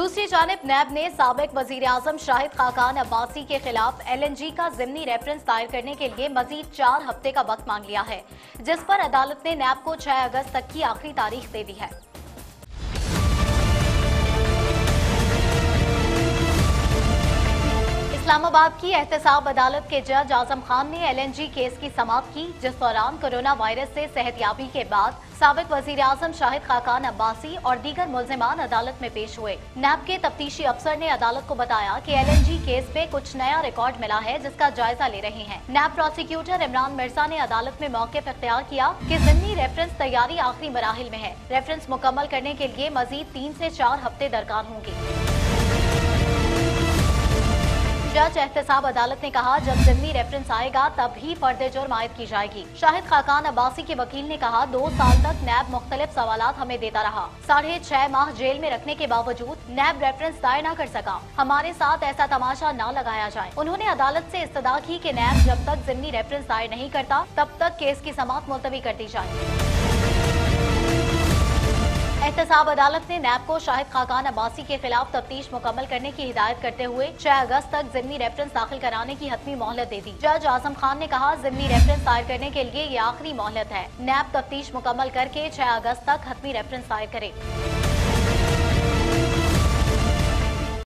दूसरी जानब नैब ने सबक वज़ीर अजम शाहिद खाकान अब्बासी के खिलाफ एल एन जी का जिमनी रेफरेंस दायर करने के लिए मजीद चार हफ़्ते का वक्त मांग लिया है, जिस पर अदालत ने नैब को छह अगस्त तक की आखिरी तारीख दे दी है। इस्लामाबाद की एहतसाब अदालत के जज आज़म खान ने एलएनजी केस की समाप्त की, जिस दौरान कोरोना वायरस से सेहतियाबी के बाद सबक वज़ीर आज़म शाहिद खाकान अब्बासी और दीगर मुलजमान अदालत में पेश हुए। नैब के तफ्तीशी अफसर ने अदालत को बताया कि एलएनजी केस में कुछ नया रिकॉर्ड मिला है, जिसका जायजा ले रहे हैं। नैब प्रोसिक्यूटर इमरान मिर्ज़ा ने अदालत में मौके इख्तियार किया कि जिमनी रेफरेंस तैयारी आखिरी मराहल में है। रेफरेंस मुकम्मल करने के लिए मजीद तीन ऐसी चार हफ़्ते दरकार होंगे। जज एहतसाब अदालत ने कहा, जब जिमनी रेफरेंस आएगा तब ही फर्द जुर्म आयद की जाएगी। शाहिद खाकान अब्बासी के वकील ने कहा, दो साल तक नैब मुख्तलिफ़ सवाल हमें देता रहा। साढ़े छह माह जेल में रखने के बावजूद नैब रेफरेंस दायर न कर सका। हमारे साथ ऐसा तमाशा न लगाया जाए। उन्होंने अदालत ऐसी इस्तदा की की नैब जब तक जिमनी रेफरेंस दायर नहीं करता, तब तक केस की समाप्त मुलतवी कर दी जाए। एहतसाब अदालत ने नैब को शाहिद खाकान अब्बासी के खिलाफ तफ्तीश मुकम्मल करने की हिदायत करते हुए छह अगस्त तक जिमनी रेफरेंस दाखिल कराने की हतमी मोहलत दे दी। जज आज़म खान ने कहा, जिमनी रेफरेंस दायर करने के लिए ये आखिरी मोहलत है। नैब तफ्तीश मुकम्मल करके छह अगस्त तक हतमी रेफरेंस दायर करे।